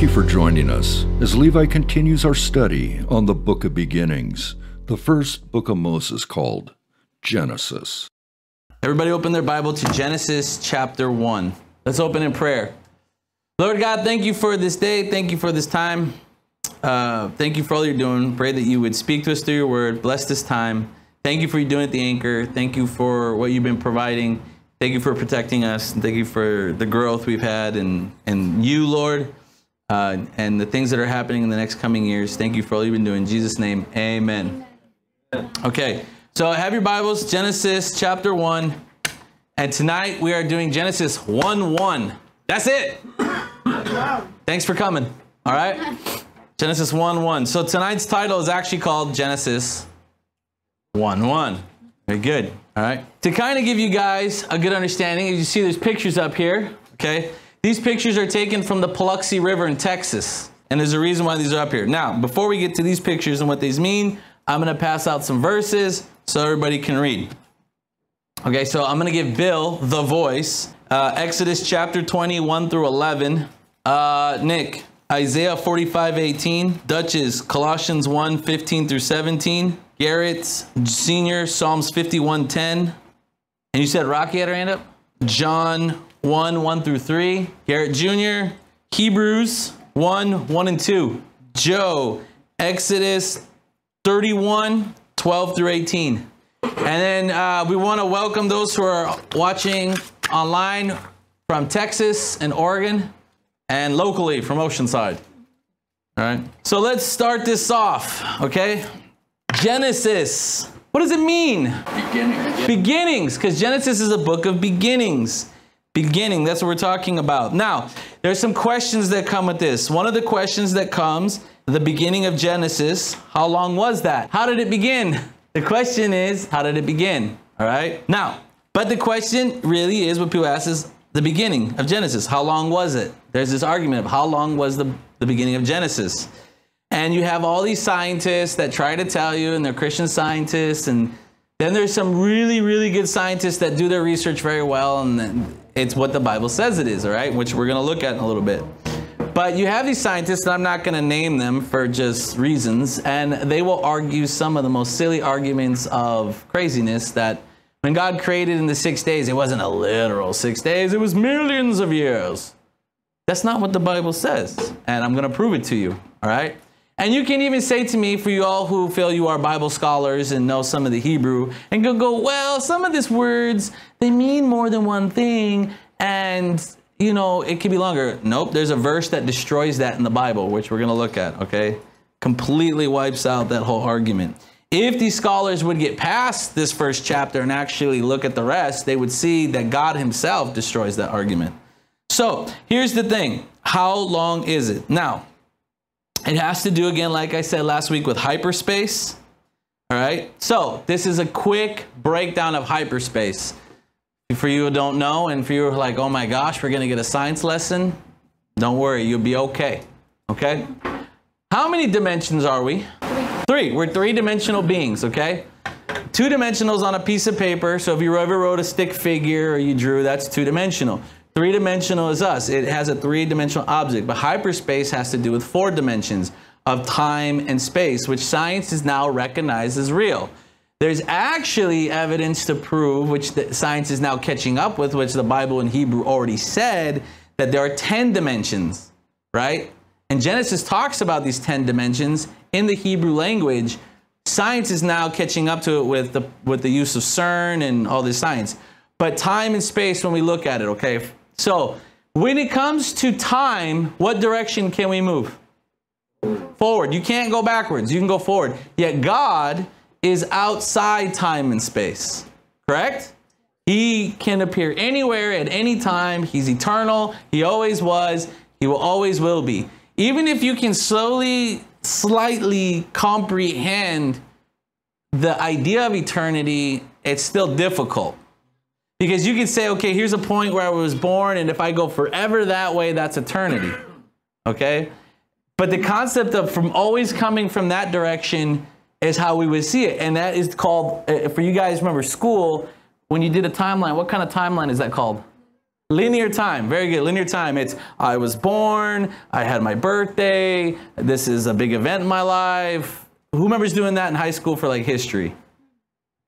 Thank you for joining us as Levi continues our study on the Book of Beginnings, the first book of Moses called Genesis. Everybody open their Bible to Genesis chapter 1. Let's open in prayer. Lord God, thank you for this day. Thank you for this time. Uh, thank you for all you're doing. Pray that you would speak to us through your word. Bless this time. Thank you for you doing at the anchor. Thank you for what you've been providing. Thank you for protecting us. And thank you for the growth we've had and, and you, Lord uh, and the things that are happening in the next coming years. Thank you for all you've been doing. In Jesus' name, amen. Okay, so have your Bibles, Genesis chapter 1. And tonight we are doing Genesis 1 1. That's it. Thanks for coming. All right? Genesis 1 1. So tonight's title is actually called Genesis 1 1. Very good. All right. To kind of give you guys a good understanding, as you see, there's pictures up here. Okay. These pictures are taken from the Paluxy River in Texas. And there's a reason why these are up here. Now, before we get to these pictures and what these mean, I'm going to pass out some verses so everybody can read. Okay, so I'm going to give Bill the voice. Uh, Exodus chapter 21 through 11. Uh, Nick, Isaiah 45 18. Duchess, Colossians 1 15 through 17. Garrett, Senior, Psalms 51 10. And you said Rocky had her hand up? John 1, 1 through 3. Garrett Jr., Hebrews 1, 1 and 2. Joe, Exodus 31, 12 through 18. And then uh, we want to welcome those who are watching online from Texas and Oregon and locally from Oceanside. All right. So let's start this off, okay? Genesis. What does it mean? Beginning. Beginnings, because Genesis is a book of beginnings beginning. That's what we're talking about. Now, there's some questions that come with this. One of the questions that comes, the beginning of Genesis, how long was that? How did it begin? The question is, how did it begin? All right. Now, but the question really is what people ask is the beginning of Genesis. How long was it? There's this argument of how long was the, the beginning of Genesis? And you have all these scientists that try to tell you, and they're Christian scientists, and then there's some really, really good scientists that do their research very well, and it's what the Bible says it is, all right, which we're going to look at in a little bit. But you have these scientists, and I'm not going to name them for just reasons, and they will argue some of the most silly arguments of craziness that when God created in the six days, it wasn't a literal six days, it was millions of years. That's not what the Bible says, and I'm going to prove it to you, all right? And you can even say to me, for you all who feel you are Bible scholars and know some of the Hebrew, and go, go, well, some of these words, they mean more than one thing, and you know, it could be longer. Nope, there's a verse that destroys that in the Bible, which we're going to look at, okay? Completely wipes out that whole argument. If these scholars would get past this first chapter and actually look at the rest, they would see that God Himself destroys that argument. So here's the thing how long is it? Now, it has to do again, like I said last week, with hyperspace. All right. So this is a quick breakdown of hyperspace. For you who don't know, and for you who are like, oh my gosh, we're to get a science lesson, don't worry, you'll be okay. Okay? How many dimensions are we? Three. Three. We're three dimensional beings, okay? Two dimensionals on a piece of paper. So if you ever wrote a stick figure or you drew, that's two dimensional. Three dimensional is us. It has a three dimensional object, but hyperspace has to do with four dimensions of time and space, which science is now recognized as real. There's actually evidence to prove, which science is now catching up with, which the Bible in Hebrew already said, that there are 10 dimensions, right? And Genesis talks about these 10 dimensions in the Hebrew language. Science is now catching up to it with the, with the use of CERN and all this science. But time and space, when we look at it, okay, so when it comes to time, what direction can we move? Forward. You can't go backwards. You can go forward. Yet God is outside time and space. Correct? He can appear anywhere at any time. He's eternal. He always was. He will always will be. Even if you can slowly, slightly comprehend the idea of eternity, it's still difficult. Because you can say, okay, here's a point where I was born, and if I go forever that way, that's eternity. Okay? But the concept of from always coming from that direction is how we would see it. And that is called, uh, for you guys remember school, when you did a timeline, what kind of timeline is that called? Linear time, very good. Linear time. It's I was born, I had my birthday, this is a big event in my life. Who remembers doing that in high school for like history?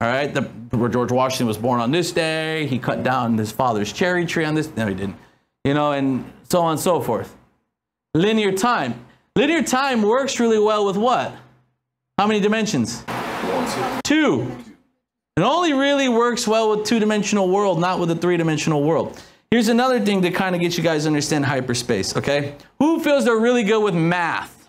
All right, the, where George Washington was born on this day, he cut down his father's cherry tree on this. No, he didn't. You know, and so on and so forth. Linear time. Linear time works really well with what? How many dimensions? Two. It only really works well with two-dimensional world, not with a three-dimensional world. Here's another thing to kind of get you guys to understand hyperspace, okay? Who feels they're really good with math?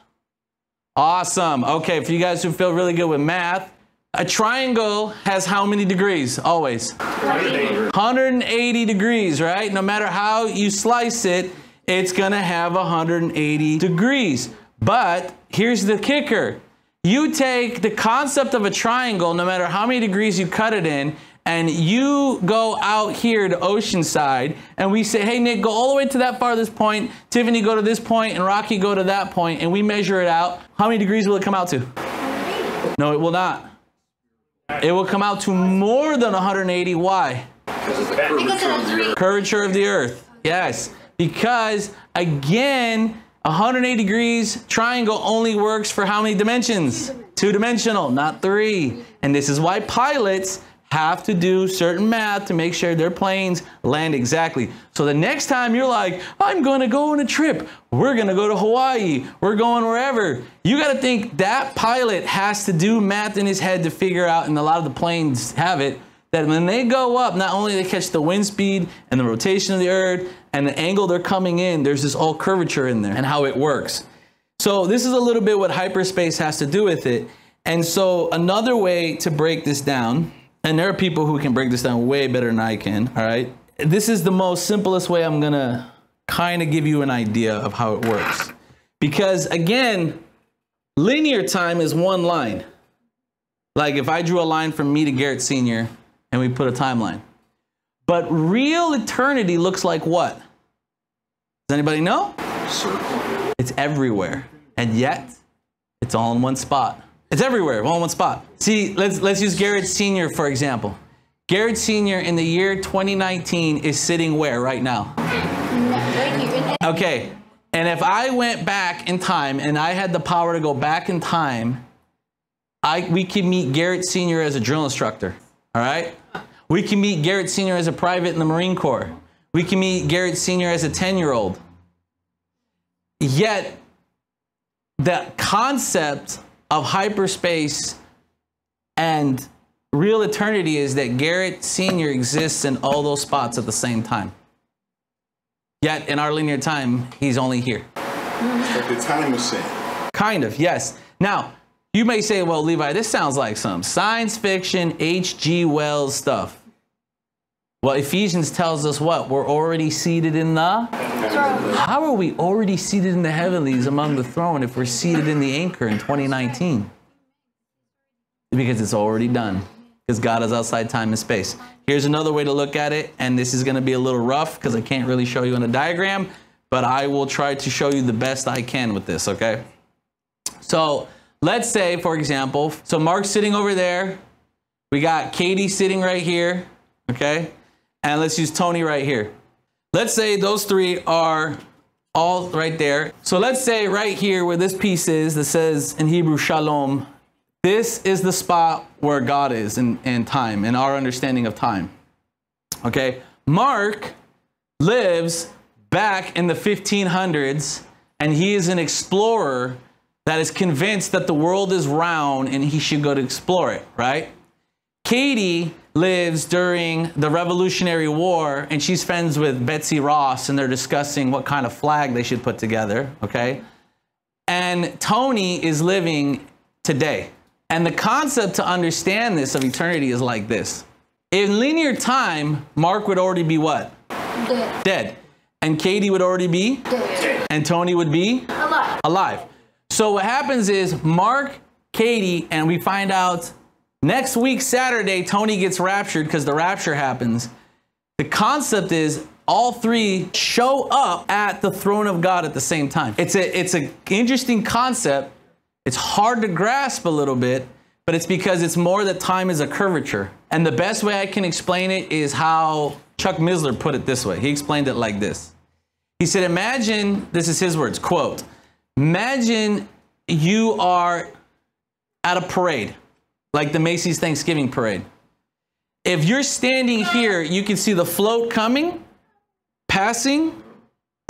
Awesome. Okay, for you guys who feel really good with math, a triangle has how many degrees? Always. 180 degrees, right? No matter how you slice it, it's going to have 180 degrees. But here's the kicker. You take the concept of a triangle, no matter how many degrees you cut it in, and you go out here to Oceanside, and we say, hey, Nick, go all the way to that farthest point, Tiffany, go to this point, and Rocky, go to that point, and we measure it out. How many degrees will it come out to? No, it will not. It will come out to more than 180. Why? Curvature of the earth. Yes. Because, again, 180 degrees triangle only works for how many dimensions? Two dimensional, not three. And this is why pilots have to do certain math to make sure their planes land exactly. So the next time you're like, I'm going to go on a trip, we're going to go to Hawaii, we're going wherever, you got to think that pilot has to do math in his head to figure out, and a lot of the planes have it, that when they go up, not only they catch the wind speed and the rotation of the earth and the angle they're coming in, there's this all curvature in there and how it works. So this is a little bit what hyperspace has to do with it. And so another way to break this down and there are people who can break this down way better than I can, all right? This is the most simplest way I'm gonna kind of give you an idea of how it works. Because again, linear time is one line. Like if I drew a line from me to Garrett Sr. and we put a timeline. But real eternity looks like what? Does anybody know? Circle. It's everywhere. And yet, it's all in one spot. It's everywhere, all in one spot. See, let's let's use Garrett Senior for example. Garrett Senior in the year 2019 is sitting where right now? Okay, and if I went back in time and I had the power to go back in time, I we could meet Garrett Senior as a drill instructor. All right, we can meet Garrett Senior as a private in the Marine Corps. We can meet Garrett Senior as a 10 year old. Yet, the concept of hyperspace and real eternity is that Garrett Sr. exists in all those spots at the same time. Yet in our linear time, he's only here. Like the time machine. Kind of, yes. Now, you may say, well, Levi, this sounds like some science fiction, H.G. Wells stuff. Well, Ephesians tells us what? We're already seated in the How are we already seated in the heavenlies among the throne if we're seated in the anchor in 2019? Because it's already done. Because God is outside time and space. Here's another way to look at it, and this is going to be a little rough because I can't really show you on a diagram, but I will try to show you the best I can with this, okay? So let's say, for example, so Mark's sitting over there. We got Katie sitting right here, okay? And let's use Tony right here. Let's say those three are all right there. So let's say right here where this piece is that says in Hebrew shalom, this is the spot where God is in, in time, in our understanding of time. Okay, Mark lives back in the 1500s and he is an explorer that is convinced that the world is round and he should go to explore it, right? Katie lives during the Revolutionary War and she's friends with Betsy Ross and they're discussing what kind of flag they should put together, okay? And Tony is living today. And the concept to understand this of eternity is like this. In linear time, Mark would already be what? Dead. Dead. And Katie would already be? Dead. And Tony would be? Alive. alive. So what happens is Mark, Katie, and we find out next week, Saturday, Tony gets raptured because the rapture happens. The concept is all three show up at the throne of God at the same time. It's a it's an interesting concept. It's hard to grasp a little bit, but it's because it's more that time is a curvature. And the best way I can explain it is how Chuck Missler put it this way. He explained it like this. He said, Imagine, this is his words, quote, Imagine you are at a parade, like the Macy's Thanksgiving parade. If you're standing here, you can see the float coming, passing,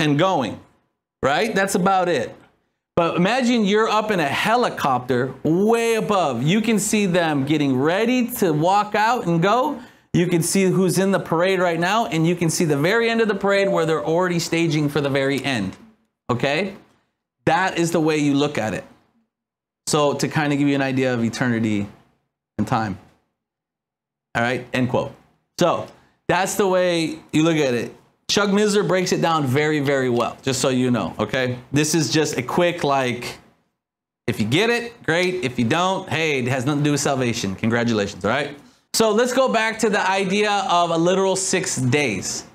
and going, right? That's about it. But imagine you're up in a helicopter way above. You can see them getting ready to walk out and go. You can see who's in the parade right now, and you can see the very end of the parade where they're already staging for the very end. Okay? That is the way you look at it. So, to kind of give you an idea of eternity and time. All right? End quote. So, that's the way you look at it. Chuck Missler breaks it down very, very well, just so you know, okay? This is just a quick, like, if you get it, great. If you don't, hey, it has nothing to do with salvation. Congratulations, all right? So let's go back to the idea of a literal six days.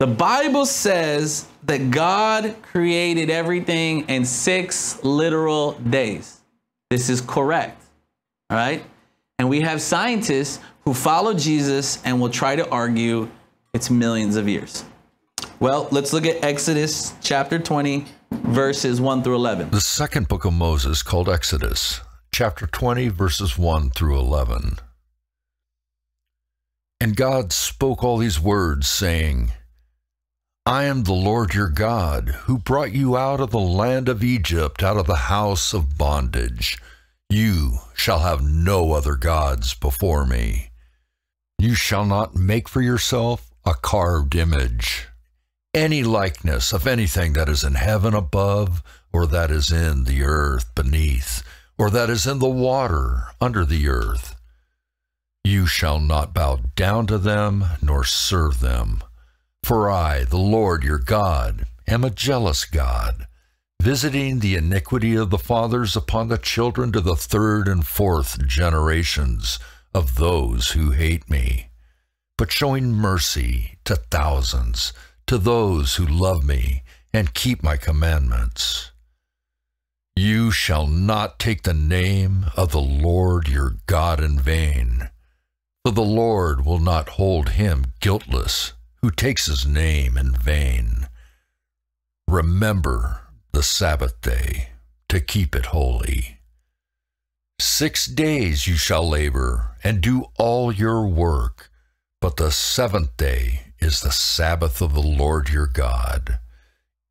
The Bible says that God created everything in six literal days. This is correct, all right? And we have scientists who follow Jesus and will try to argue it's millions of years. Well, let's look at Exodus chapter 20, verses 1 through 11. The second book of Moses, called Exodus, chapter 20, verses 1 through 11. And God spoke all these words, saying, I am the Lord your God, who brought you out of the land of Egypt, out of the house of bondage. You shall have no other gods before me. You shall not make for yourself a carved image any likeness of anything that is in heaven above, or that is in the earth beneath, or that is in the water under the earth. You shall not bow down to them, nor serve them. For I, the Lord your God, am a jealous God, visiting the iniquity of the fathers upon the children to the third and fourth generations of those who hate me, but showing mercy to thousands to those who love me and keep my commandments. You shall not take the name of the Lord your God in vain, for the Lord will not hold him guiltless who takes his name in vain. Remember the Sabbath day to keep it holy. Six days you shall labor and do all your work, but the seventh day is the Sabbath of the Lord your God.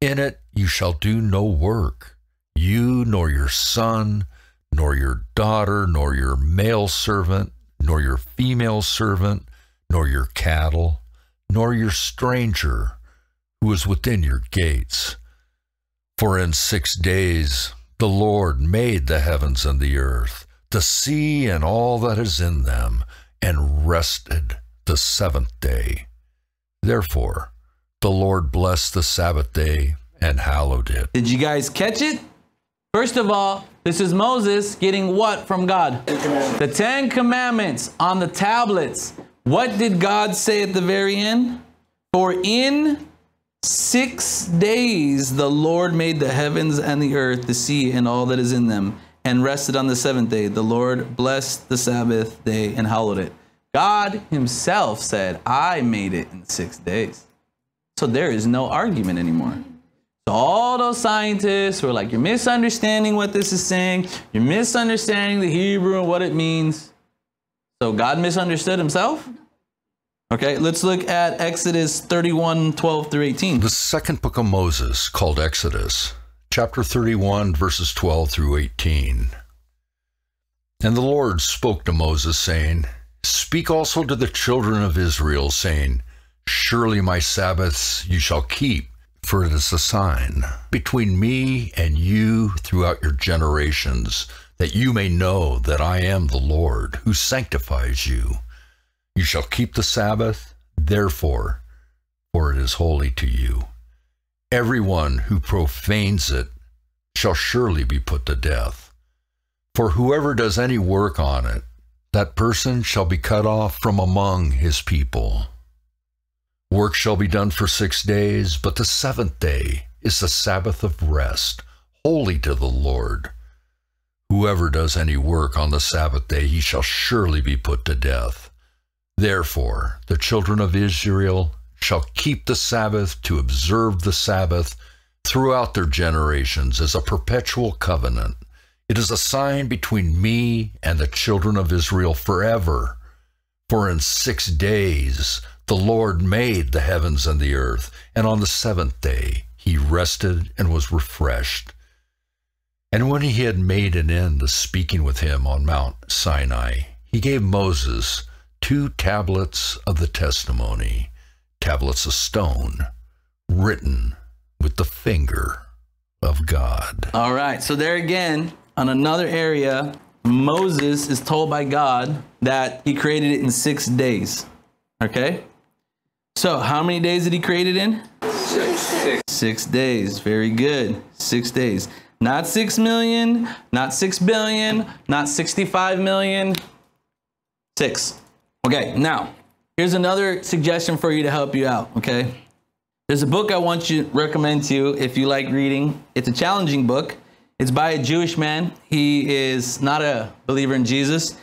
In it you shall do no work, you nor your son, nor your daughter, nor your male servant, nor your female servant, nor your cattle, nor your stranger who is within your gates. For in six days the Lord made the heavens and the earth, the sea and all that is in them, and rested the seventh day. Therefore, the Lord blessed the Sabbath day and hallowed it. Did you guys catch it? First of all, this is Moses getting what from God? The Ten Commandments on the tablets. What did God say at the very end? For in six days the Lord made the heavens and the earth, the sea, and all that is in them, and rested on the seventh day. The Lord blessed the Sabbath day and hallowed it. God himself said, I made it in six days. So there is no argument anymore. So all those scientists who are like, you're misunderstanding what this is saying, you're misunderstanding the Hebrew and what it means. So God misunderstood himself? Okay, let's look at Exodus 31, 12 through 18. The second book of Moses, called Exodus, chapter 31, verses 12 through 18. And the Lord spoke to Moses, saying, Speak also to the children of Israel, saying, Surely my Sabbaths you shall keep, for it is a sign between me and you throughout your generations, that you may know that I am the Lord who sanctifies you. You shall keep the Sabbath, therefore, for it is holy to you. Everyone who profanes it shall surely be put to death. For whoever does any work on it, that person shall be cut off from among his people. Work shall be done for six days, but the seventh day is the Sabbath of rest, holy to the Lord. Whoever does any work on the Sabbath day, he shall surely be put to death. Therefore, the children of Israel shall keep the Sabbath to observe the Sabbath throughout their generations as a perpetual covenant. It is a sign between me and the children of Israel forever. For in six days the Lord made the heavens and the earth, and on the seventh day he rested and was refreshed. And when he had made an end of speaking with him on Mount Sinai, he gave Moses two tablets of the testimony, tablets of stone, written with the finger of God. All right, so there again, on another area, Moses is told by God that he created it in six days. Okay? So, how many days did he create it in? Six. Six days. Very good. Six days. Not six million, not six billion, not 65 million. Six. Okay, now, here's another suggestion for you to help you out, okay? There's a book I want you recommend to you if you like reading. It's a challenging book. It's by a Jewish man. He is not a believer in Jesus.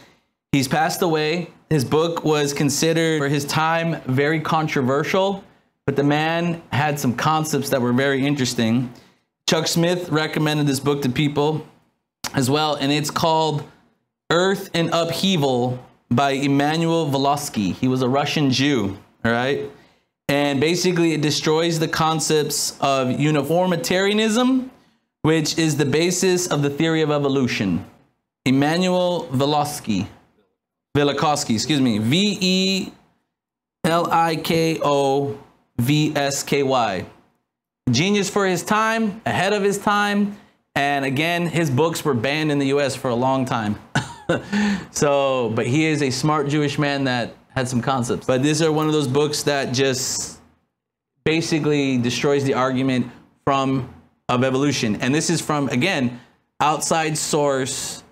He's passed away. His book was considered for his time very controversial, but the man had some concepts that were very interesting. Chuck Smith recommended this book to people as well, and it's called Earth in Upheaval by Immanuel Volosky. He was a Russian Jew, all right? And basically, it destroys the concepts of uniformitarianism, which is the basis of the theory of evolution. Immanuel Volosky. Velikovsky, excuse me. V E L I K O V S K Y. Genius for his time, ahead of his time. And again, his books were banned in the US for a long time. so, but he is a smart Jewish man that had some concepts. But these are one of those books that just basically destroys the argument from of evolution. And this is from again outside source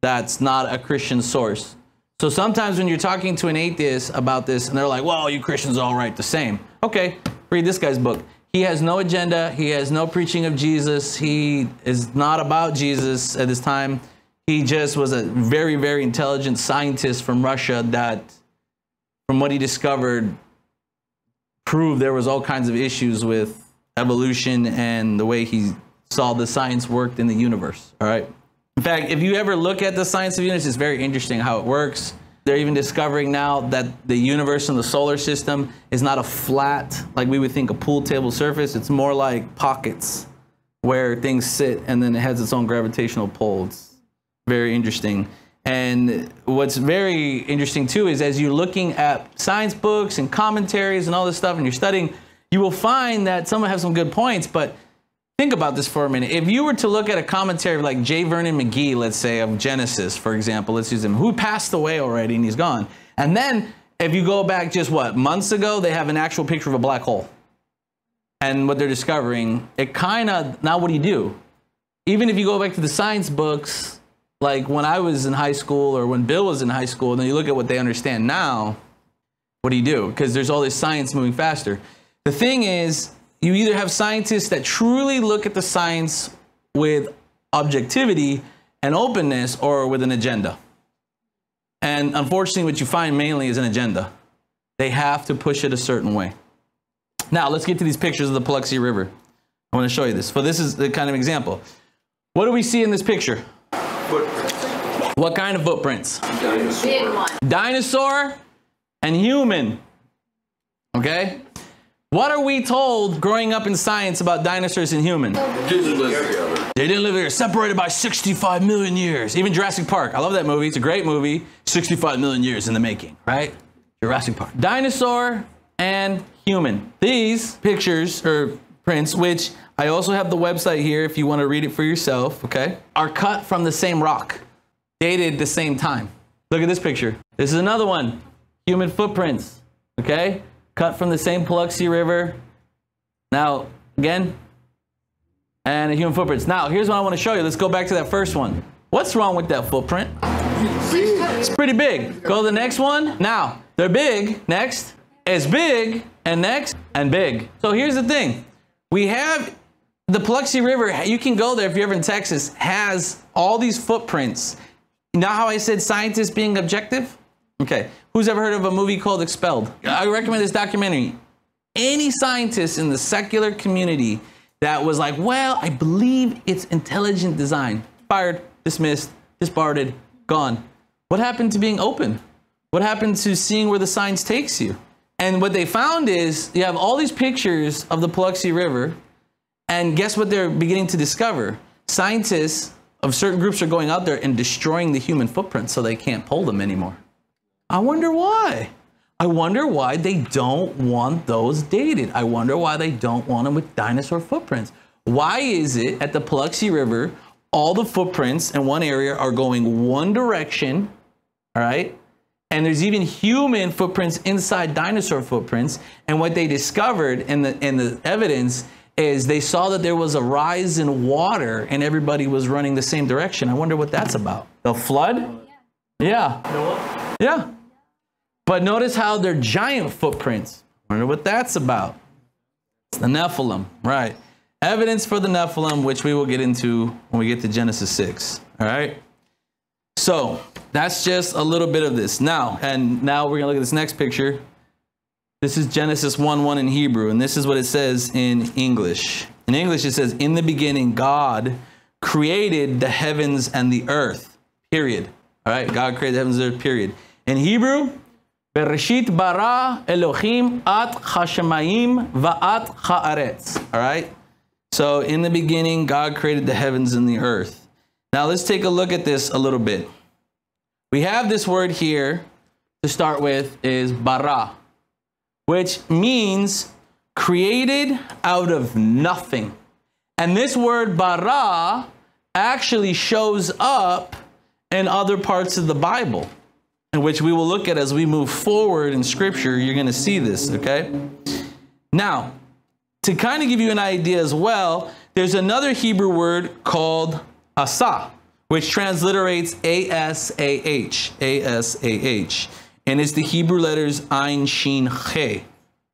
that's not a Christian source. So sometimes when you're talking to an atheist about this and they're like, "Well, you Christians all write the same." Okay, read this guy's book. He has no agenda. He has no preaching of Jesus. He is not about Jesus at this time. He just was a very, very intelligent scientist from Russia that, from what he discovered, proved there was all kinds of issues with evolution and the way he saw the science worked in the universe. All right. In fact, if you ever look at the science of the universe, it's very interesting how it works. They're even discovering now that the universe and the solar system is not a flat, like we would think a pool table surface. It's more like pockets where things sit and then it has its own gravitational pull. It's very interesting. And what's very interesting too is as you're looking at science books and commentaries and all this stuff and you're studying, you will find that some have some good points, but Think about this for a minute. If you were to look at a commentary like J. Vernon McGee, let's say, of Genesis, for example, let's use him, who passed away already and he's gone. And then if you go back just what, months ago, they have an actual picture of a black hole. And what they're discovering, it kind of, now what do you do? Even if you go back to the science books, like when I was in high school or when Bill was in high school, and then you look at what they understand now, what do you do? Because there's all this science moving faster. The thing is, you either have scientists that truly look at the science with objectivity and openness or with an agenda. And unfortunately, what you find mainly is an agenda. They have to push it a certain way. Now, let's get to these pictures of the Paluxy River. I want to show you this. So this is the kind of example. What do we see in this picture? Footprints. What kind of footprints? Dinosaur. Big one. Dinosaur and human. Okay? What are we told growing up in science about dinosaurs and human? Didn't live together. They didn't live here, separated by 65 million years. Even Jurassic Park. I love that movie. It's a great movie. 65 million years in the making, right? Jurassic Park. Dinosaur and human. These pictures or prints, which I also have the website here if you want to read it for yourself, okay, are cut from the same rock, dated the same time. Look at this picture. This is another one. Human footprints, okay? Cut from the same Paluxy River. Now, again, and human footprints. Now, here's what I want to show you. Let's go back to that first one. What's wrong with that footprint? It's pretty big. Go to the next one. Now, they're big. Next. It's big. And next. And big. So here's the thing. We have the Paluxy River. You can go there if you're ever in Texas. Has all these footprints. Now how I said scientists being objective? Okay. Who's ever heard of a movie called Expelled? I recommend this documentary. Any scientist in the secular community that was like, well, I believe it's intelligent design, fired, dismissed, disbarred, gone. What happened to being open? What happened to seeing where the science takes you? And what they found is you have all these pictures of the Paluxy River, and guess what they're beginning to discover? Scientists of certain groups are going out there and destroying the human footprint so they can't pull them anymore. I wonder why. I wonder why they don't want those dated. I wonder why they don't want them with dinosaur footprints. Why is it at the Paluxy River, all the footprints in one area are going one direction, all right? And there's even human footprints inside dinosaur footprints. And what they discovered in the in the evidence is they saw that there was a rise in water and everybody was running the same direction. I wonder what that's about. The flood? Yeah. Yeah. But notice how they're giant footprints. I Wonder what that's about. It's the Nephilim, right? Evidence for the Nephilim, which we will get into when we get to Genesis 6. All right. So that's just a little bit of this. Now, and now we're gonna look at this next picture. This is Genesis 1 1 in Hebrew, and this is what it says in English. In English, it says, In the beginning, God created the heavens and the earth. Period. All right, God created the heavens and the earth, period. In Hebrew, Bereshit bara Elohim at hashemayim va'at haaretz. All right? So in the beginning, God created the heavens and the earth. Now let's take a look at this a little bit. We have this word here to start with is bara, which means created out of nothing. And this word bara actually shows up in other parts of the Bible, in which we will look at as we move forward in Scripture. You're going to see this, okay? Now, to kind of give you an idea as well, there's another Hebrew word called asa, which transliterates A S A H, A S A H. And it's the Hebrew letters Ein Shin Che.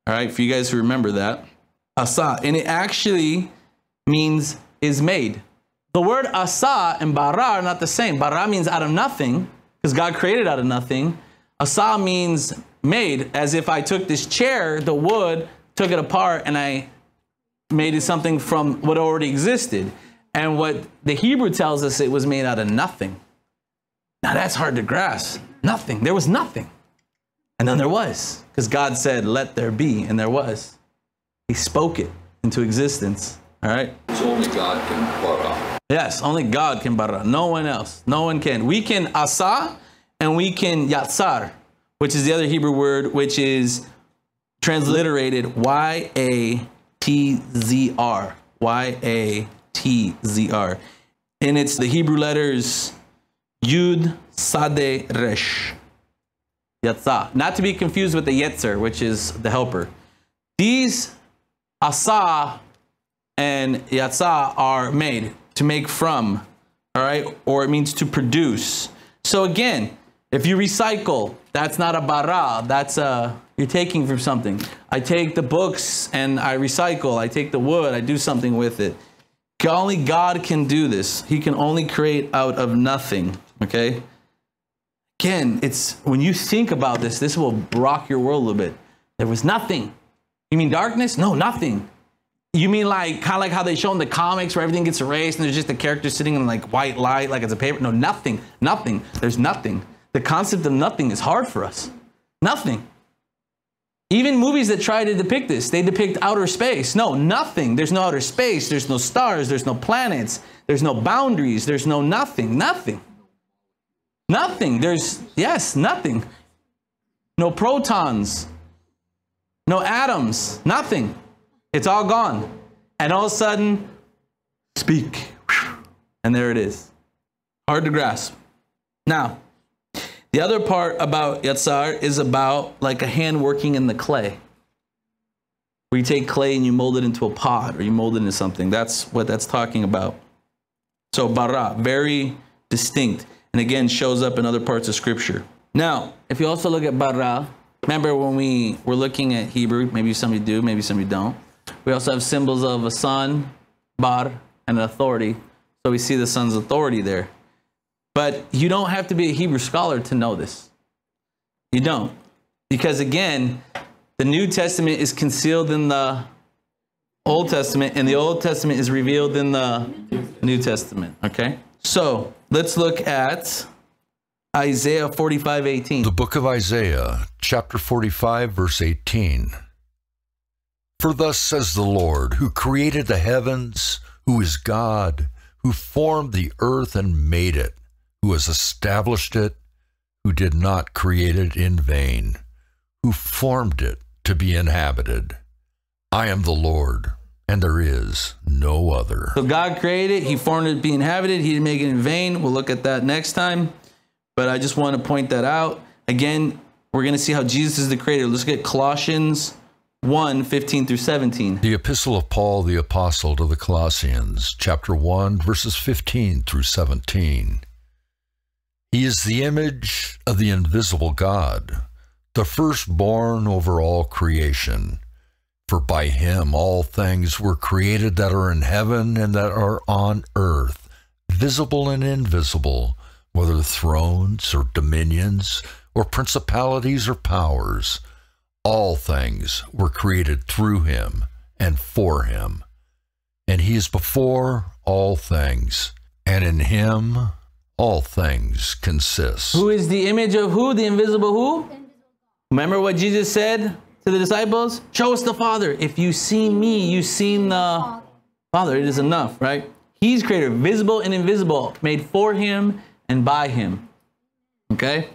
All right, for you guys who remember that. Asa. And it actually means is made. The word asa and bara are not the same. Bara means out of nothing, because God created out of nothing. Asa means made, as if I took this chair, the wood, took it apart, and I made it something from what already existed. And what the Hebrew tells us, it was made out of nothing. Now that's hard to grasp. Nothing. There was nothing. And then there was, because God said, let there be, and there was. He spoke it into existence. All right? It's only God can bara. Yes, only God can bara. No one else. No one can. We can asa and we can yatsar, which is the other Hebrew word, which is transliterated Y A T Z R. Y A T Z R. And it's the Hebrew letters Yud Sade Resh. Yatzah. Not to be confused with the Yetzer, which is the helper. These Asa and Yatzah are made to make from, all right? Or it means to produce. So again, if you recycle, that's not a bara, that's a, you're taking from something. I take the books and I recycle, I take the wood, I do something with it. Only God can do this. He can only create out of nothing, okay? Again, it's when you think about this, this will rock your world a little bit. There was nothing. You mean darkness? No, nothing. You mean like kind of like how they show in the comics where everything gets erased and there's just a character sitting in like white light, like it's a paper? No, nothing. Nothing. There's nothing. The concept of nothing is hard for us. Nothing. Even movies that try to depict this, they depict outer space. No, nothing. There's no outer space. There's no stars. There's no planets. There's no boundaries. There's no nothing. Nothing. Nothing. There's, yes, nothing. No protons. No atoms. Nothing. It's all gone. And all of a sudden, speak. And there it is. Hard to grasp. Now, the other part about Yatsar is about like a hand working in the clay. Where you take clay and you mold it into a pot or you mold it into something. That's what that's talking about. So bara, very distinct. And again, shows up in other parts of scripture. Now, if you also look at bara, remember when we were looking at Hebrew, maybe some of you do, maybe some of you don't. We also have symbols of a son, bar, and an authority. So we see the son's authority there. But you don't have to be a Hebrew scholar to know this. You don't. Because again, the New Testament is concealed in the Old Testament, and the Old Testament is revealed in the New Testament. Okay? So let's look at Isaiah 45 18. The book of Isaiah, chapter 45, verse 18. For thus says the Lord, who created the heavens, who is God, who formed the earth and made it, who has established it, who did not create it in vain, who formed it to be inhabited. I am the Lord, and there is no other. So God created, He formed it to be inhabited. He didn't make it in vain. We'll look at that next time. But I just want to point that out. Again, we're going to see how Jesus is the creator. Let's get Colossians 1 15 through 17. The Epistle of Paul the Apostle to the Colossians, chapter 1, verses 15 through 17. He is the image of the invisible God, the firstborn over all creation. For by him all things were created that are in heaven and that are on earth, visible and invisible, whether thrones or dominions, or principalities or powers. All things were created through him and for him. And he is before all things, and in him all things consist. Who is the image of who? The invisible who? Remember what Jesus said to the disciples? Show us the Father. If you see me, you've seen the Father. It is enough, right? He's creator, visible and invisible, made for him and by him. Okay?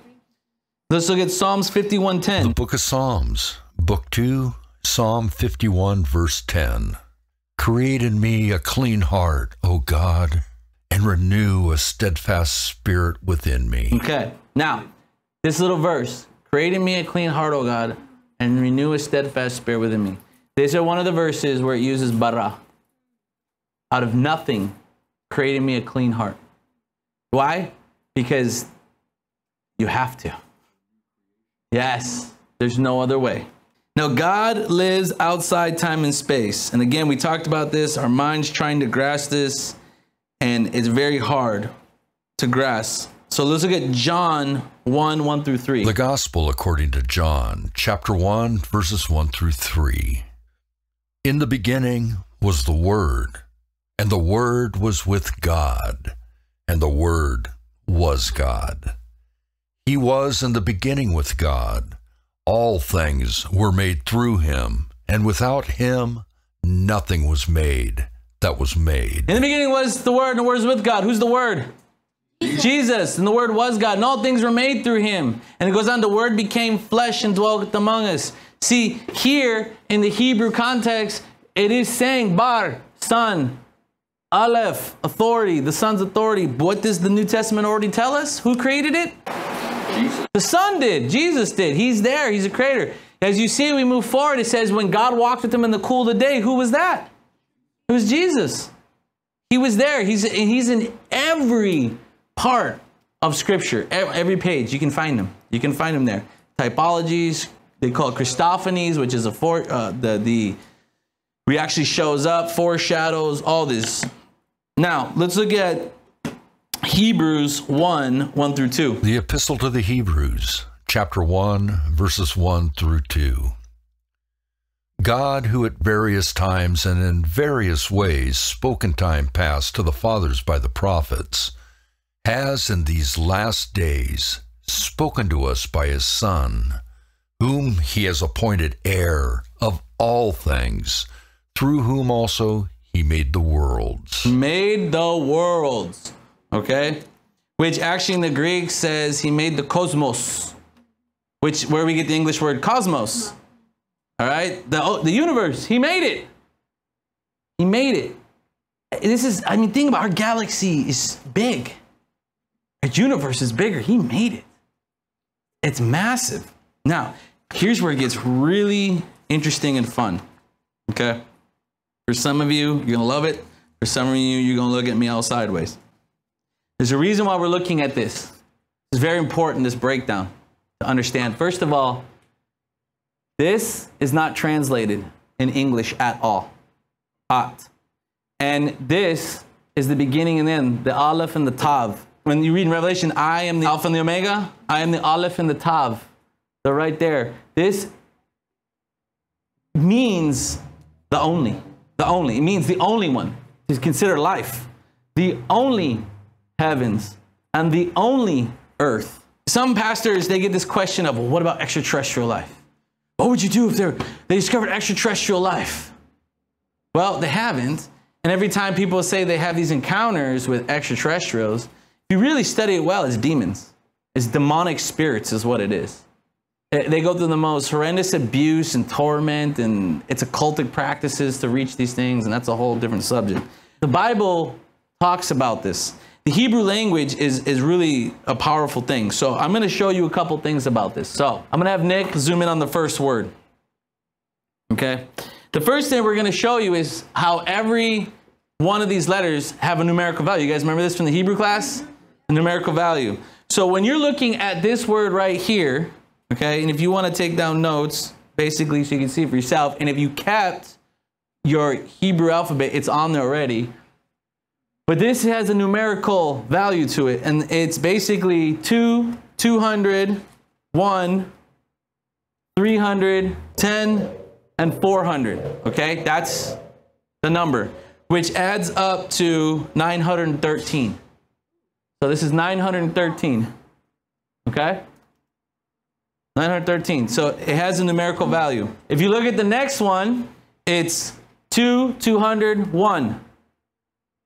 Let's look at Psalms The 51:10. book of Psalms, book 2, Psalm 51, verse 10. Create in me a clean heart, O God, and renew a steadfast spirit within me. Okay. Now, this little verse, create in me a clean heart, O God, and renew a steadfast spirit within me. These are one of the verses where it uses bara. Out of nothing, create in me a clean heart. Why? Because you have to. Yes, there's no other way. Now, God lives outside time and space. And again, we talked about this. Our mind's trying to grasp this, and it's very hard to grasp. So let's look at John 1 1 through 3. The Gospel according to John, chapter 1, verses 1 through 3. In the beginning was the Word, and the Word was with God, and the Word was God. He was in the beginning with God. All things were made through him, and without him nothing was made that was made. In the beginning was the Word, and the Word was with God. Who's the Word? Jesus. And the Word was God, and all things were made through Him. And it goes on, the Word became flesh and dwelt among us. See, here in the Hebrew context, it is saying Bar, Son, Aleph, authority, the Son's authority. What does the New Testament already tell us? Who created it? Jesus. The Son did. Jesus did. He's there. He's a creator. As you see, we move forward. It says, when God walked with him in the cool of the day, who was that? It was Jesus. He was there. He's, he's in every part of Scripture, every page. You can find them. You can find them there. Typologies, they call it Christophanies, which is a for, uh, the, the, we actually shows up, foreshadows, all this. Now, let's look at Hebrews 1 1 through 2. The Epistle to the Hebrews, chapter 1, verses 1 through 2. God, who at various times and in various ways spoke in time past to the fathers by the prophets, has in these last days spoken to us by his Son, whom he has appointed heir of all things, through whom also he made the worlds. made the worlds. Okay? Which actually in the Greek says he made the cosmos. Which where we get the English word cosmos. All right? The oh, the universe, he made it. He made it. This is I mean think about our galaxy is big. Our universe is bigger. He made it. It's massive. Now, here's where it gets really interesting and fun. Okay? For some of you, you're going to love it. For some of you, you're going to look at me all sideways. There's a reason why we're looking at this. It's very important, this breakdown, to understand. First of all, this is not translated in English at all. At. And this is the beginning and end, the Aleph and the Tav. When you read in Revelation, I am the Alpha and the Omega, I am the Aleph and the Tav. They're right there, this means the only. The only. It means the only one is considered life. The only heavens and the only earth. Some pastors they get this question of, well, what about extraterrestrial life? What would you do if they discovered extraterrestrial life? Well, they haven't. And every time people say they have these encounters with extraterrestrials, if you really study it well, it's demons. It's demonic spirits, is what it is. They go through the most horrendous abuse and torment, and it's occultic practices to reach these things, and that's a whole different subject. The Bible talks about this. The Hebrew language is, is really a powerful thing. So I'm going to show you a couple things about this. So I'm going to have Nick zoom in on the first word. Okay? The first thing we're going to show you is how every one of these letters have a numerical value. You guys remember this from the Hebrew class? A numerical value. So when you're looking at this word right here, okay, and if you want to take down notes, basically so you can see for yourself, and if you kept your Hebrew alphabet, it's on there already. But this has a numerical value to it, and it's basically 2, 200, 1, 300, 10, and 400. Okay, that's the number, which adds up to 913. So this is 913. Okay? 913. So it has a numerical value. If you look at the next one, it's 2, 201.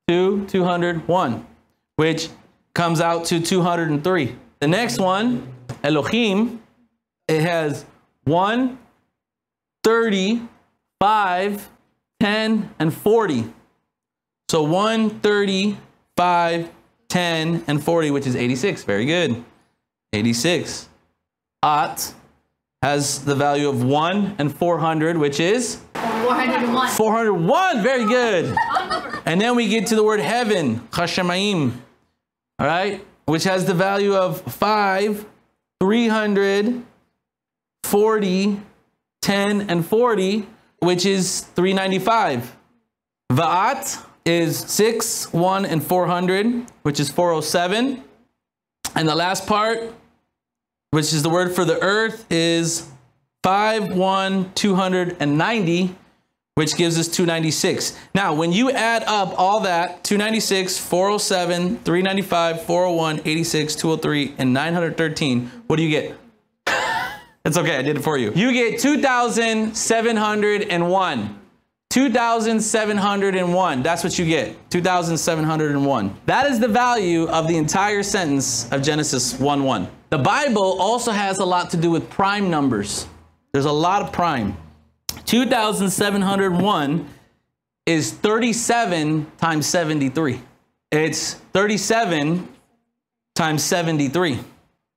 2, 201, which comes out to 203. The next one, Elohim, it has 1, 30, 5, 10, and 40. So 1, 30, 5, 10, and 40, which is 86. Very good. 86. At has the value of 1 and 400, which is 401. 401. Very good. And then we get to the word heaven, Chashamayim. All right, which has the value of 5, 300, 40, 10, and 40, which is 395. Va'at is 6, 1, and 400, which is 407. And the last part, which is the word for the earth, is 5, 1, 290, which gives us 296. Now, when you add up all that 296, 407, 395, 401, 86, 203, and 913, what do you get? It's okay, I did it for you. You get 2,701. 2,701. That's what you get. 2,701. That is the value of the entire sentence of Genesis 1 1. The Bible also has a lot to do with prime numbers. There's a lot of prime. 2,701 is 37 times 73. It's 37 times 73.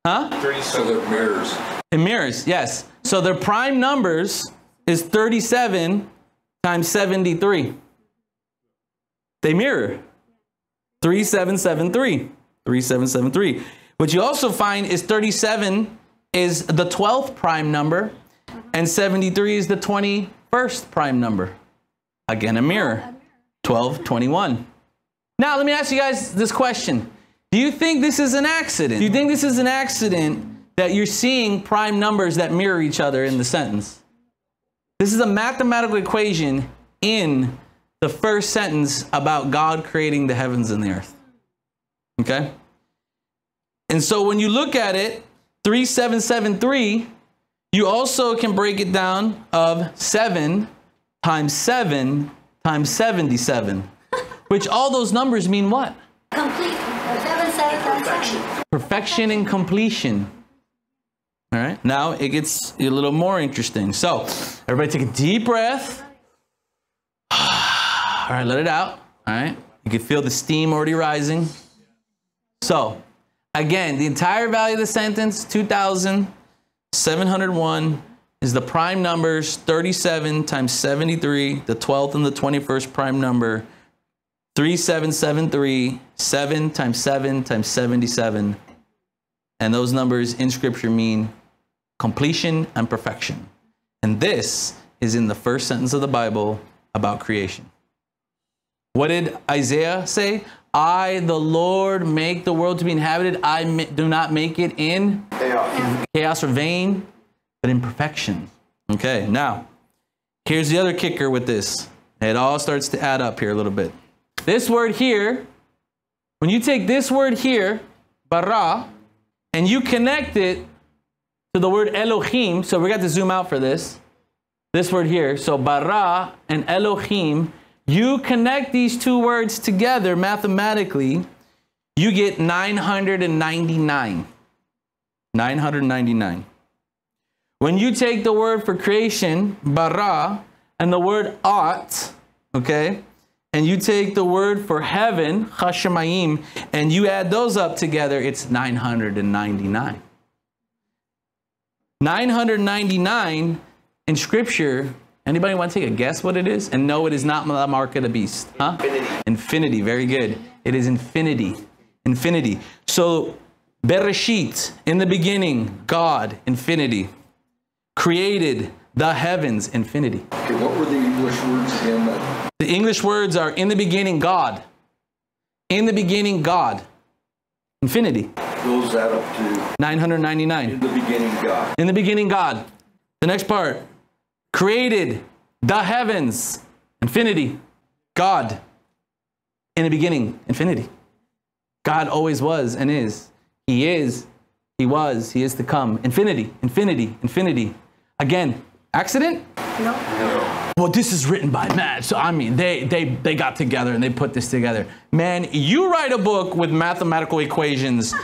Huh? So they're mirrors. It mirrors, yes. So their prime numbers is 37 times 73. They mirror. 3773. 3773. What you also find is 37 is the 12th prime number, and 73 is the 21st prime number. Again, a mirror. 12, 21. Now, let me ask you guys this question. Do you think this is an accident? Do you think this is an accident that you're seeing prime numbers that mirror each other in the sentence? This is a mathematical equation in the first sentence about God creating the heavens and the earth. Okay? And so when you look at it, 3773, you also can break it down of 7 times 7 times 77, which all those numbers mean what? Complete. Seven. Perfection and completion. Now it gets a little more interesting. So, everybody take a deep breath. All right, let it out. All right, you can feel the steam already rising. So, again, the entire value of the sentence, 2,701, is the prime numbers 37 times 73, the 12th and the 21st prime number, 3773, 7 times 7 times 77. And those numbers in scripture mean completion and perfection. And this is in the first sentence of the Bible about creation. What did Isaiah say? I, the Lord, make the world to be inhabited. I do not make it in Chaos. or vain. but in perfection. Okay, now, here's the other kicker with this. It all starts to add up here a little bit. This word here, when you take this word here, bara, and you connect it to the word Elohim, so we got to zoom out for this. This word here, so bara and Elohim, you connect these two words together mathematically, you get 999. 999. When you take the word for creation, bara, and the word at, okay, and you take the word for heaven, hashemayim, and you add those up together, it's 999. 999 in scripture, anybody want to take a guess what it is? And no, it is not the mark of the beast. Huh? Infinity. Infinity, very good. It is infinity. Infinity. So, Bereshit, in the beginning, God, infinity. Created the heavens, infinity. Okay, what were the English words again? That, The English words are in the beginning, God. In the beginning, God. Infinity. those add up to 999. in the beginning God. In the beginning, God. The next part. Created the heavens. Infinity. God. In the beginning, infinity. God always was and is. He is. He was. He is to come. Infinity. Infinity. Infinity. Again, accident? No. No. Well, this is written by Matt. So I mean, they they they got together and they put this together. Man, you write a book with mathematical equations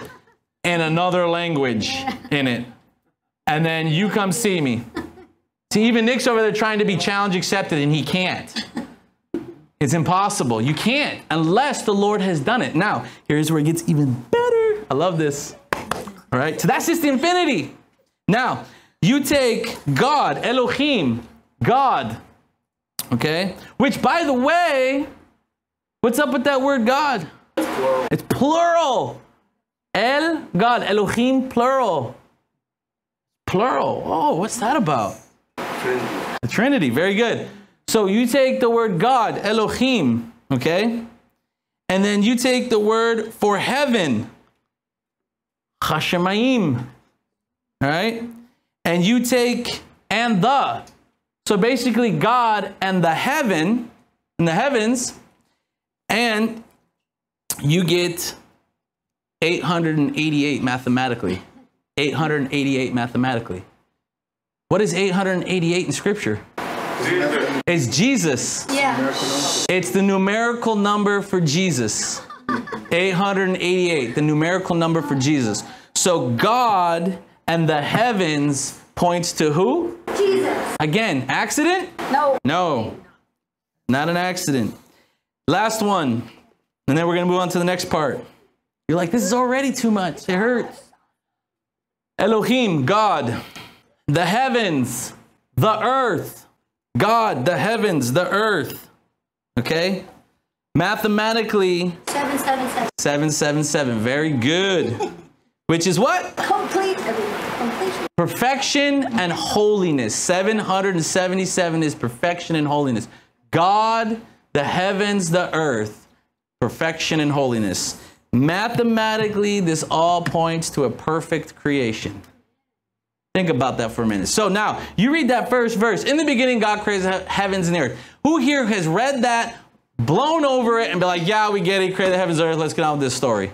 and another language in it, and then you come see me. See, even Nick's over there trying to be challenge accepted, and he can't. It's impossible. You can't unless the Lord has done it. Now, here's where it gets even better. I love this. All right, so that's just infinity. Now, you take God, Elohim, God, okay? Which, by the way, what's up with that word God? It's plural. El, God, Elohim, plural. Plural. Oh, what's that about? The Trinity. Very good. So you take the word God, Elohim, okay? And then you take the word for heaven, Hashemayim, all right? And you take and the. So basically, God and the heaven, and the heavens, and you get 888 mathematically. 888 mathematically. What is 888 in scripture? It's Jesus. Yeah. It's the numerical number for Jesus. 888, the numerical number for Jesus. So God and the heavens points to who? Jesus. Again, accident? No. No, not an accident. Last one, and then we're going to move on to the next part. You're like, this is already too much. It hurts. Elohim, God, the heavens, the earth. God, the heavens, the earth. Okay? Mathematically, Seven, seven, seven. 777. Very good. Which is what? Complete. Perfection and holiness. 777 is perfection and holiness. God, the heavens, the earth, perfection and holiness. Mathematically, this all points to a perfect creation. Think about that for a minute. So now, you read that first verse. In the beginning, God created heavens and the earth. Who here has read that, blown over it, and be like, yeah, we get it, created the heavens and earth, let's get on with this story?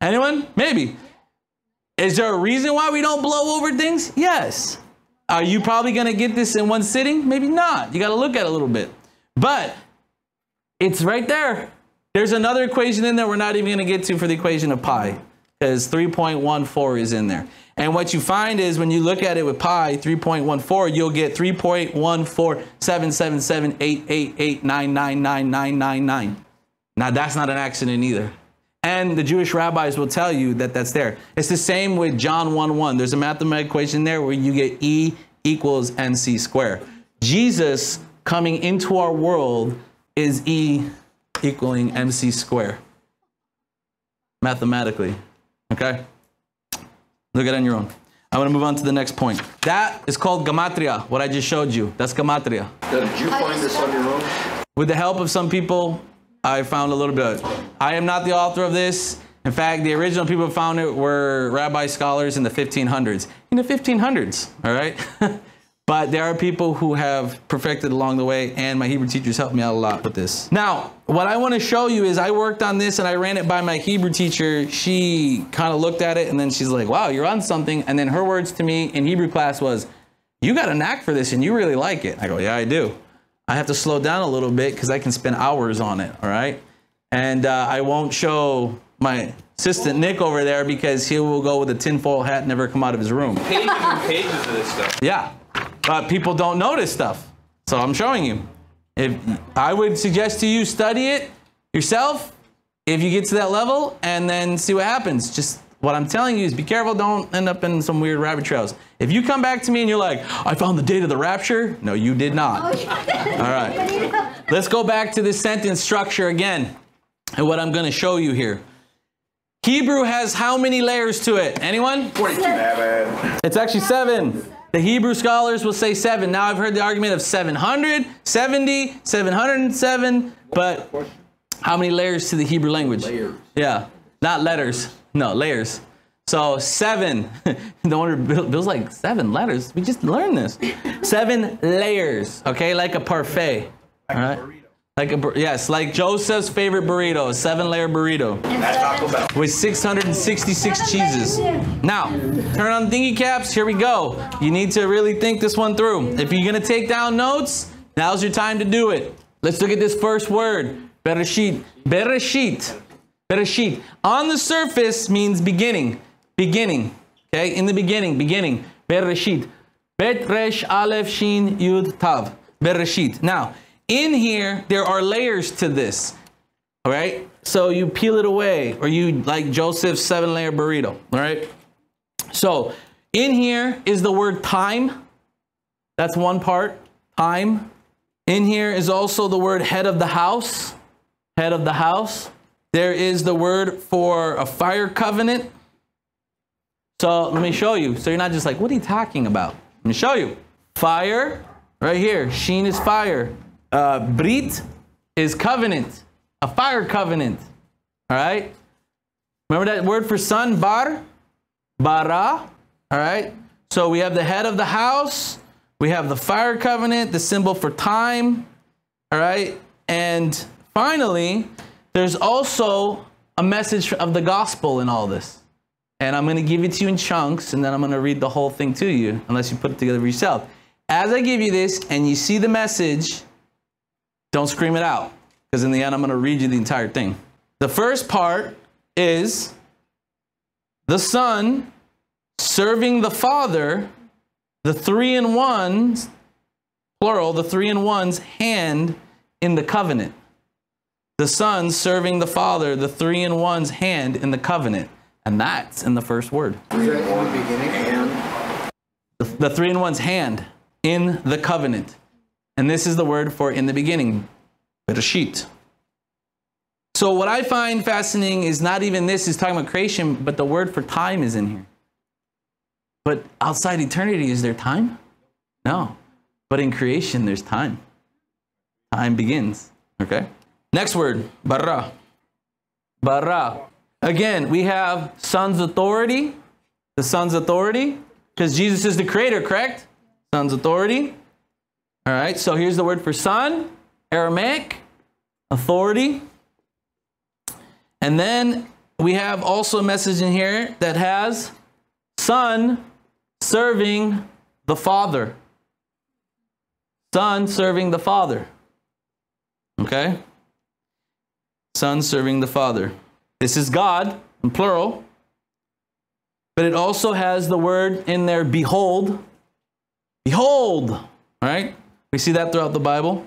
Anyone? Maybe. Is there a reason why we don't blow over things? Yes. Are you probably going to get this in one sitting? Maybe not. You got to look at it a little bit. But it's right there. There's another equation in there we're not even going to get to for the equation of pi because 3.14 is in there. And what you find is when you look at it with pi 3.14, you'll get 3.147778889999999. Now that's not an accident either. And the Jewish rabbis will tell you that that's there. It's the same with John 1 1. There's a mathematical equation there where you get E equals MC squared. Jesus coming into our world is E equaling MC squared. Mathematically. Okay? Look at it on your own. I'm going to move on to the next point. That is called gematria, what I just showed you. That's gematria. Did you find this on your own? With the help of some people, I found a little bit. I am not the author of this. In fact, the original people who found it were rabbi scholars in the 1500s. in the 1500s, all right? but there are people who have perfected along the way, and my Hebrew teachers helped me out a lot with this. Now, what I want to show you is I worked on this and I ran it by my Hebrew teacher. She kind of looked at it and then she's like, wow, you're on something. And then her words to me in Hebrew class was, you got a knack for this and you really like it. I go, yeah, I do. I have to slow down a little bit because I can spend hours on it, all right? And uh, I won't show my assistant Nick over there because he will go with a tinfoil hat and never come out of his room. Pages and pages of this stuff. Yeah, but people don't notice stuff. So I'm showing you. If I would suggest to you study it yourself if you get to that level and then see what happens. Just what I'm telling you is be careful, don't end up in some weird rabbit trails. If you come back to me and you're like, I found the date of the rapture, no, you did not. Oh, All right. Let's go back to the sentence structure again and what I'm going to show you here. Hebrew has how many layers to it? Anyone? 42. It's actually seven. The Hebrew scholars will say seven. Now I've heard the argument of 700, 70, 707, but how many layers to the Hebrew language? Layers. Yeah, not letters. No, layers. So seven. wonder Bill, Bill's like, seven letters? We just learned this. Seven layers, okay? Like a parfait. All right? Like a, yes, like Joseph's favorite burrito, a seven layer burrito with 666 cheeses. Now, turn on thingy caps. Here we go. You need to really think this one through. If you're to take down notes, now's your time to do it. Let's look at this first word Bereshit. Bereshit. Bereshit. On the surface means beginning. Beginning. Okay? In the beginning. Beginning. Bereshit. Bet Resh Aleph Shin Yud Tav. Bereshit. Now, in here, there are layers to this. All right? So you peel it away, or you like Joseph's seven layer burrito. All right? So in here is the word time. That's one part. Time. In here is also the word head of the house. Head of the house. There is the word for a fire covenant. So let me show you. So you're not just like, what are you talking about? Let me show you. Fire, right here. Sheen is fire. Uh, Brit is covenant, a fire covenant. All right. Remember that word for son, bar, bara. All right. So we have the head of the house. We have the fire covenant, the symbol for time. All right. And finally, there's also a message of the gospel in all this. And I'm going to give it to you in chunks, and then I'm going to read the whole thing to you, unless you put it together for yourself. As I give you this and you see the message, don't scream it out, because in the end, I'm going to read you the entire thing. The first part is the Son serving the Father, the three in one's, plural, the three in one's hand in the covenant. The Son serving the Father, the three in one's hand in the covenant. And that's in the first word. In The, the three in one's hand in the covenant. And this is the word for in the beginning, Bereshit. So what I find fascinating is not even this is talking about creation, but the word for time is in here. But outside eternity, is there time? No. But in creation, there's time. Time begins. Okay? Next word, bara. Bara. Again, we have son's authority. The son's authority. Because Jesus is the creator, correct? Son's authority. All right, so here's the word for son, Aramaic, authority. And then we have also a message in here that has son serving the father. Son serving the father. Okay? Son serving the father. This is God, in plural. But it also has the word in there, behold. Behold. Right? We see that throughout the Bible.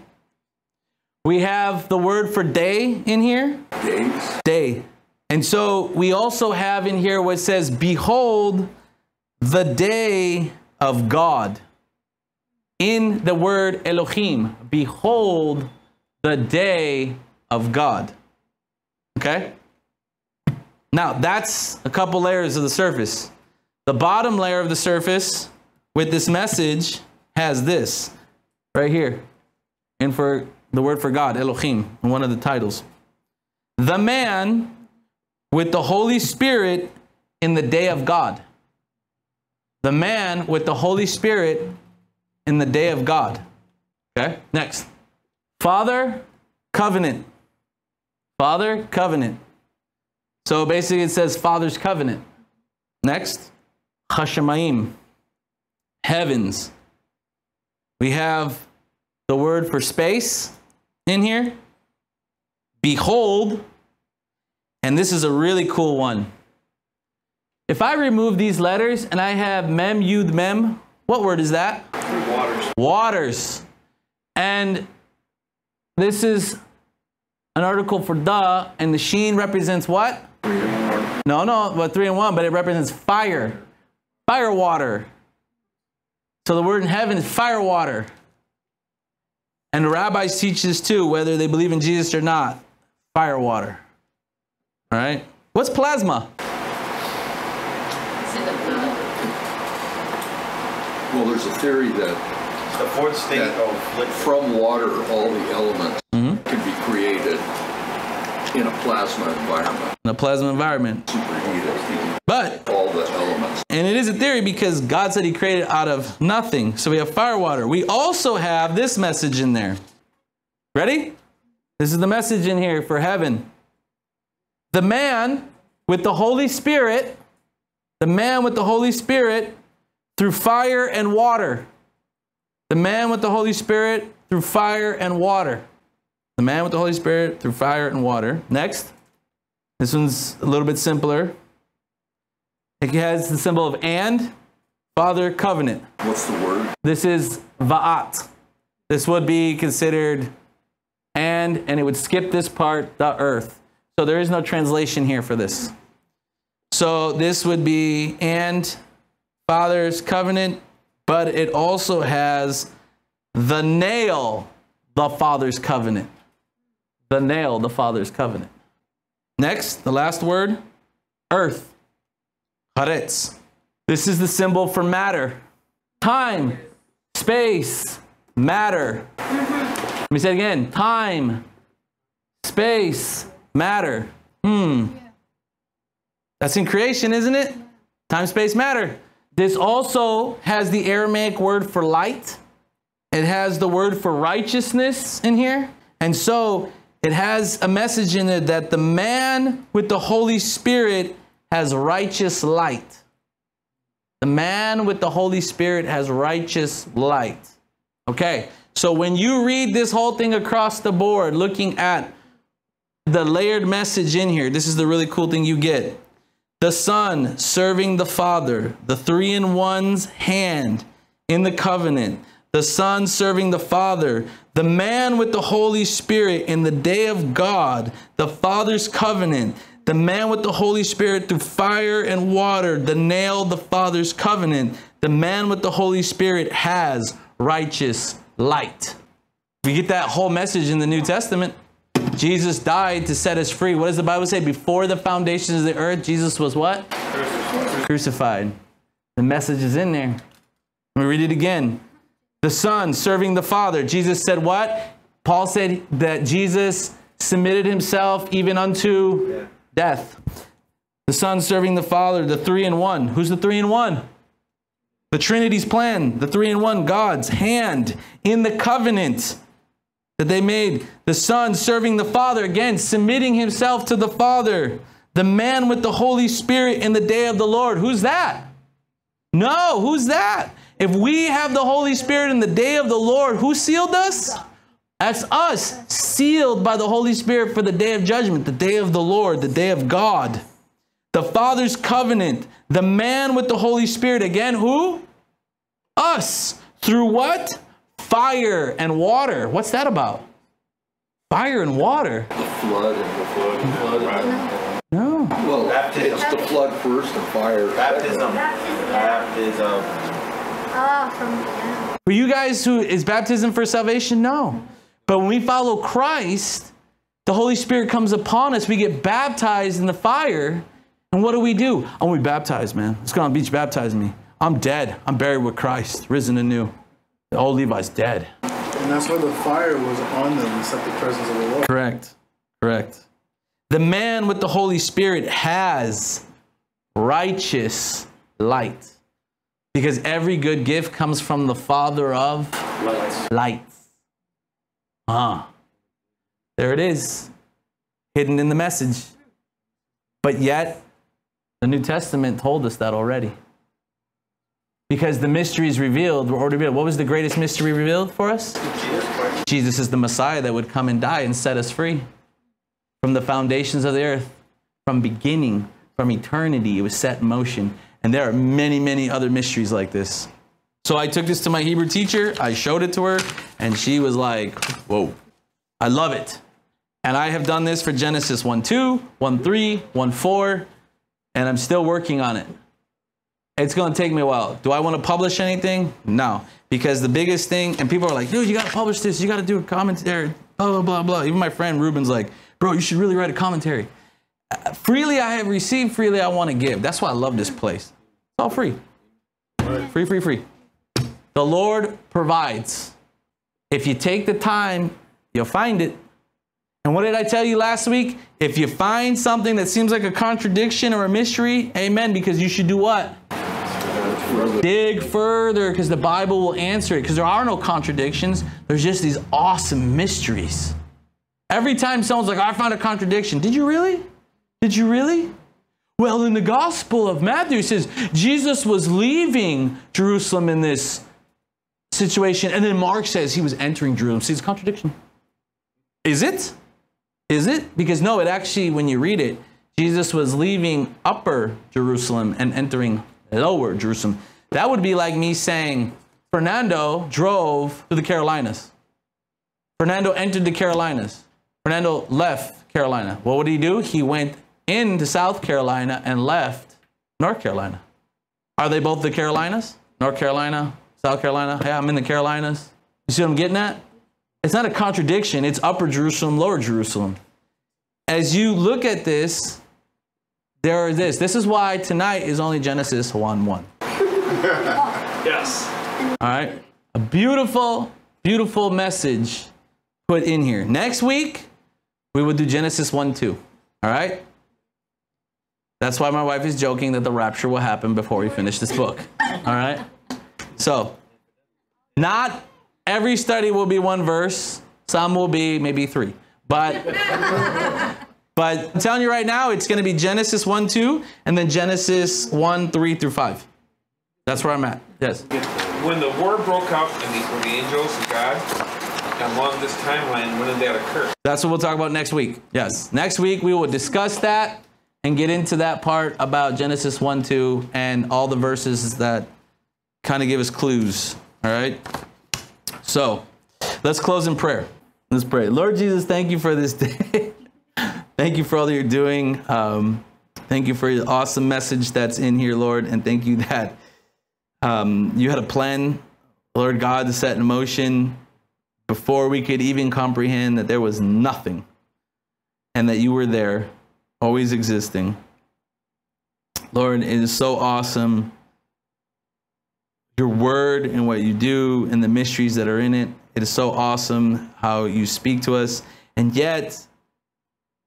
We have the word for day in here. days. Day. And so we also have in here what says, Behold the day of God. In the word Elohim, behold the day of God. Okay? Now, that's a couple layers of the surface. The bottom layer of the surface with this message has this right here. And for the word for God, Elohim, one of the titles. The man with the Holy Spirit in the day of God. the man with the Holy Spirit in the day of God. Okay, next. Father, covenant. Father, covenant. So basically, it says Father's covenant. Next, Hashemayim, heavens. We have the word for space in here. Behold, and this is a really cool one. If I remove these letters and I have mem, yud, mem, what word is that? Waters. Waters. And this is an article for the, and the sheen represents what? No, no, but three and one, but it represents fire. Fire water. So the word in heaven is fire water. And the rabbis teach this too, whether they believe in Jesus or not. Fire water. All right? What's plasma? Well, there's a theory that The fourth state That- of from water, all the elements Mm-hmm. can be created in a plasma environment, In a plasma environment. superheated, But all the elements. And it is a theory because God said He created out of nothing. So we have fire water. We also have this message in there. Ready? This is the message in here for heaven. The man with the Holy Spirit, the man with the Holy Spirit through fire and water. The man with the Holy Spirit through fire and water. The man with the Holy Spirit through fire and water. Next. This one's a little bit simpler. It has the symbol of and, Father, covenant. What's the word? This is va'at. This would be considered and, and it would skip this part, the earth. So there is no translation here for this. So this would be and Father's covenant, but it also has the nail, the Father's covenant. The nail, the Father's covenant. Next, the last word, earth. Haretz. This is the symbol for matter. Time, space, matter. Let me say it again. Time, space, matter. Hmm. That's in creation, isn't it? Time, space, matter. This also has the Aramaic word for light. It has the word for righteousness in here. And so it has a message in it that the man with the Holy Spirit has righteous light. The man with the Holy Spirit has righteous light. Okay, so when you read this whole thing across the board, looking at the layered message in here, this is the really cool thing you get. The Son serving the Father, the three in one's hand in the covenant, the Son serving the Father, the man with the Holy Spirit in the day of God, the Father's covenant, the man with the Holy Spirit through fire and water, the nail, the Father's covenant, the man with the Holy Spirit has righteous light. We get that whole message in the New Testament. Jesus died to set us free. What does the Bible say? Before the foundations of the earth, Jesus was what? Crucified. The message is in there. Let me read it again. The Son serving the Father. Jesus said what? Paul said that Jesus submitted himself even unto death. The Son serving the Father, the three in one. Who's the three in one? The Trinity's plan, the three in one, God's hand in the covenant that they made. The Son serving the Father, again, submitting himself to the Father. The man with the Holy Spirit in the day of the Lord. Who's that? No, who's that? If we have the Holy Spirit in the day of the Lord, who sealed us? That's us, sealed by the Holy Spirit for the day of judgment, the day of the Lord, the day of God. The Father's covenant, the man with the Holy Spirit. Again, who? Us. Through what? Fire and water. What's that about? Fire and water. The flood and the flood. No. Well, Baptism. it's the flood first and fire. Baptism. Baptism. Baptism. Ah, from yeah. For you guys who is baptism for salvation? No. But when we follow Christ, the Holy Spirit comes upon us. We get baptized in the fire. And what do we do? I want to be baptized, man. Let's go on the beach, baptize me. I'm dead. I'm buried with Christ, risen anew. The old Levi's dead. And that's why the fire was on them except the presence of the Lord. Correct. Correct. The man with the Holy Spirit has righteous light. Because every good gift comes from the Father of Lights. lights. Ah, there it is, hidden in the message. But yet, the New Testament told us that already. Because the mysteries revealed were already revealed. What was the greatest mystery revealed for us? Jesus is the Messiah that would come and die and set us free from the foundations of the earth, from beginning, from eternity. It was set in motion. And there are many, many other mysteries like this. So I took this to my Hebrew teacher, I showed it to her, and she was like, Whoa, I love it. And I have done this for Genesis 1 2, 1 3, 1 4, and I'm still working on it. It's going to take me a while. Do I want to publish anything? No. Because the biggest thing, and people are like, dude, you got to publish this. You got to do a commentary, blah, blah, blah, blah. Even my friend Ruben's like, bro, you should really write a commentary. Freely I have received, freely I want to give. That's why I love this place. It's all free. Free, free, free. The Lord provides. If you take the time, you'll find it. And what did I tell you last week? If you find something that seems like a contradiction or a mystery, amen, because you should do what? Dig further because the Bible will answer it because there are no contradictions. There's just these awesome mysteries. Every time someone's like, I found a contradiction. Did you really? Did you really? Well, in the Gospel of Matthew, it says Jesus was leaving Jerusalem in this situation. And then Mark says he was entering Jerusalem. See, it's a contradiction. Is it? Is it? Because no, it actually, when you read it, Jesus was leaving upper Jerusalem and entering lower Jerusalem. That would be like me saying, Fernando drove to the Carolinas. Fernando entered the Carolinas. Fernando left Carolina. What would he do? He went into South Carolina and left North Carolina. Are they both the Carolinas? North Carolina, South Carolina? Yeah, I'm in the Carolinas. You see what I'm getting at? It's not a contradiction. It's Upper Jerusalem, Lower Jerusalem. As you look at this, there is this. This is why tonight is only Genesis 1 1. Yes. All right. A beautiful, beautiful message put in here. Next week, we will do Genesis 1 2. All right. That's why my wife is joking that the rapture will happen before we finish this book. All right. So, not every study will be one verse, some will be maybe three. But but I'm telling you right now, it's going to be Genesis 1 2 and then Genesis 1 3 through 5. That's where I'm at. Yes. When the war broke out and the, the angels of God, along this timeline, when did that occur? That's what we'll talk about next week. Yes. Next week, we will discuss that and get into that part about Genesis 1 2 and all the verses that kind of give us clues. All right. So let's close in prayer. Let's pray. Lord Jesus, thank you for this day. thank you for all that you're doing. Um, thank you for your awesome message that's in here, Lord. And thank you that um, you had a plan, Lord God, to set in motion before we could even comprehend that there was nothing and that you were there, always existing. Lord, it is so awesome. Your word and what you do and the mysteries that are in it. It is so awesome how you speak to us. And yet,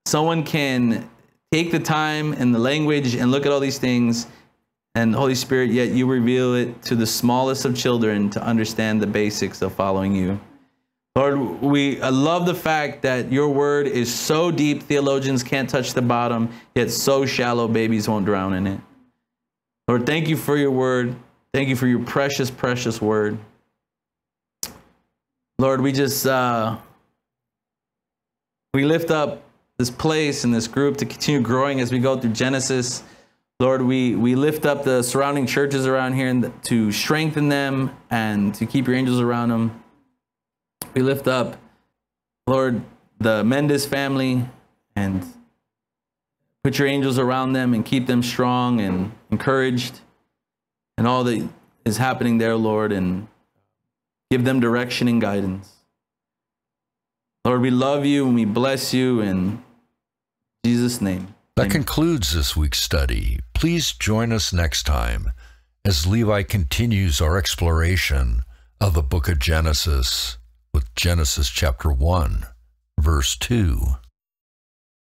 someone can take the time and the language and look at all these things and Holy Spirit, yet you reveal it to the smallest of children to understand the basics of following you. Lord, we love the fact that your word is so deep, theologians can't touch the bottom, yet so shallow, babies won't drown in it. Lord, thank you for your word. Thank you for your precious, precious word. Lord, we just uh, we lift up this place and this group to continue growing as we go through Genesis. Lord, we, we lift up the surrounding churches around here and to strengthen them and to keep your angels around them. We lift up, Lord, the Mendes family and put your angels around them and keep them strong and encouraged and all that is happening there, Lord, and give them direction and guidance. Lord, we love you and we bless you in Jesus' name. That concludes this week's study. Please join us next time as Levi continues our exploration of the book of Genesis with Genesis chapter 1, verse 2.